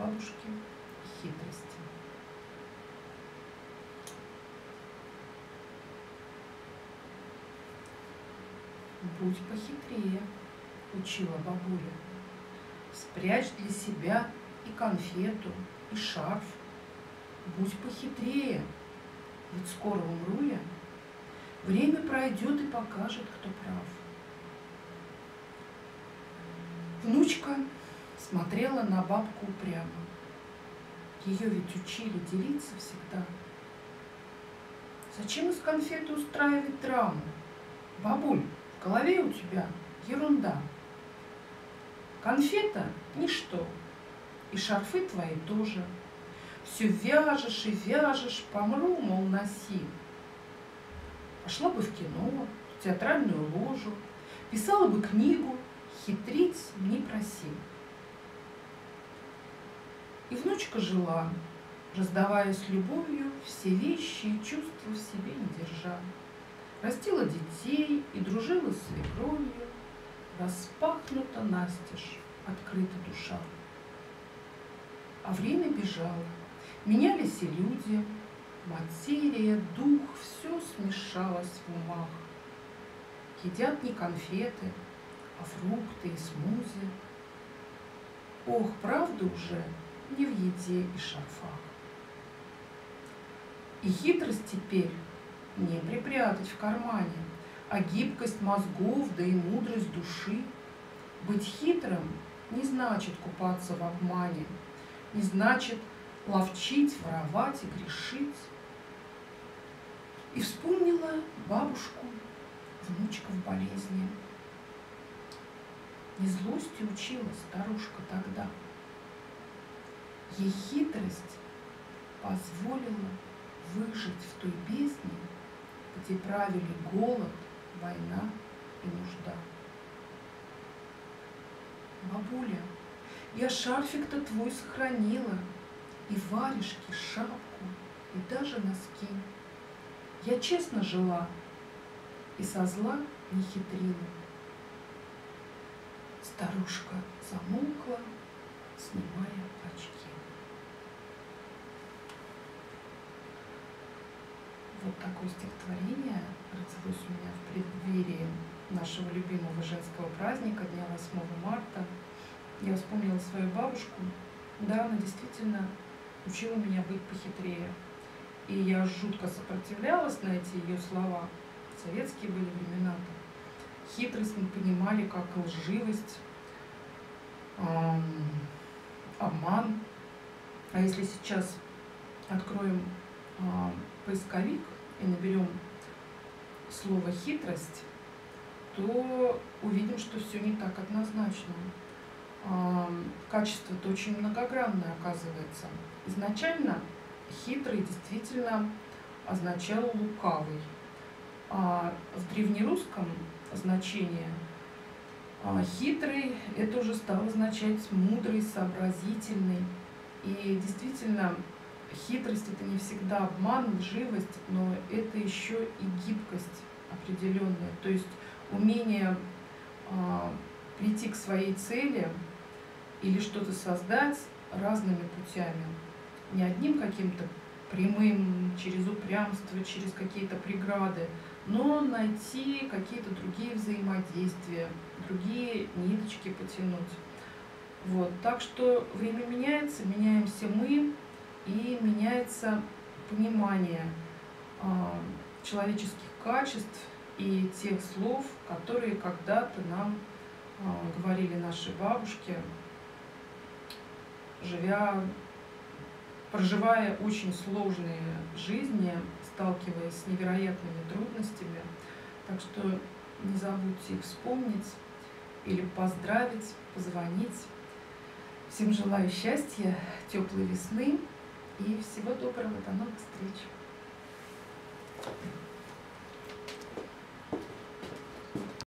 бабушки хитрости. Будь похитрее, учила бабуля. Спрячь для себя и конфету, и шарф. Будь похитрее, ведь скоро умру я. Время пройдет и покажет, кто прав. Внучка смотрела на бабку упрямо. Ее ведь учили делиться всегда. Зачем из конфеты устраивать драму? Бабуль, в голове у тебя ерунда. Конфета – ничто, и шарфы твои тоже. Все вяжешь и вяжешь, помру, мол, носи. Пошла бы в кино, в театральную ложу, писала бы книгу, хитрить не просил. И внучка жила, раздавая с любовью все вещи и чувства в себе не держа растила детей и дружила с свекровью, распахнута настежь, открыта душа. А время бежало, менялись и люди, материя, дух, все смешалось в умах. Едят не конфеты, а фрукты и смузи. Ох, правда уже не в еде и шарфах. И хитрость теперь не припрятать в кармане, а гибкость мозгов, да и мудрость души. Быть хитрым не значит купаться в обмане, не значит ловчить, воровать и грешить. И вспомнила бабушку, внучка в болезни. Не злости учила старушка тогда. Ей хитрость позволила выжить в той бездне, где правили голод, война и нужда. Бабуля, я шарфик-то твой сохранила, и варежки, шапку, и даже носки. Я честно жила и со зла не хитрила. Старушка замолкла, снимая очки. Вот такое стихотворение родилось у меня в преддверии нашего любимого женского праздника, дня 8 марта. Я вспомнила свою бабушку. Да, она действительно учила меня быть похитрее. И я жутко сопротивлялась на эти ее слова. Советские были времена-то. Хитрость мы понимали как лживость, эм, обман. А если сейчас откроем поисковик и наберем слово хитрость, то увидим, что все не так однозначно. Качество-то очень многогранное оказывается. Изначально хитрый действительно означал лукавый. А в древнерусском значении а, хитрый это уже стало означать мудрый, сообразительный. И действительно хитрость это не всегда обман, лживость, но это еще и гибкость определенная. То есть умение э, прийти к своей цели или что-то создать разными путями. Не одним каким-то прямым, через упрямство, через какие-то преграды, но найти какие-то другие взаимодействия, другие ниточки потянуть. Вот. Так что время меняется, меняемся мы, и меняется понимание э, человеческих качеств и тех слов, которые когда-то нам э, говорили наши бабушки, живя, проживая очень сложные жизни, сталкиваясь с невероятными трудностями. Так что не забудьте их вспомнить или поздравить, позвонить. Всем желаю счастья, теплой весны. И всего доброго, до новых встреч.